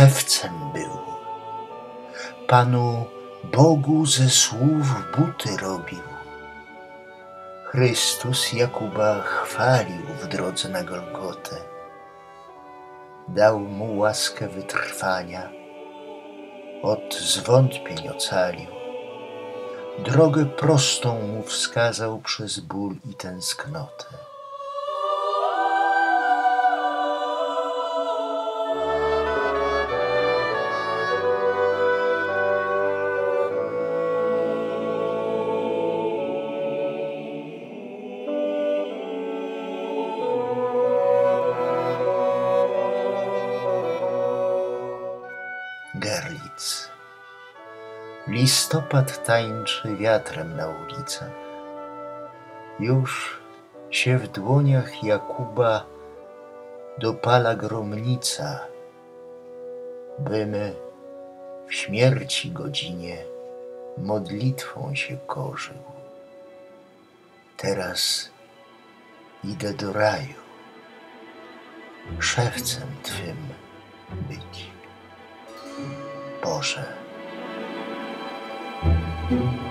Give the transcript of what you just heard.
szewcem był. Panu Bogu ze słów buty robił. Chrystus Jakuba chwalił w drodze na Golgotę. Dał mu łaskę wytrwania, od zwątpień ocalił. Drogę prostą mu wskazał przez ból i tęsknotę. Listopad tańczy wiatrem na ulicach. Już się w dłoniach Jakuba dopala gromnica, by my w śmierci godzinie modlitwą się korzył. Teraz idę do raju, szewcem Twym być. Boże. thank you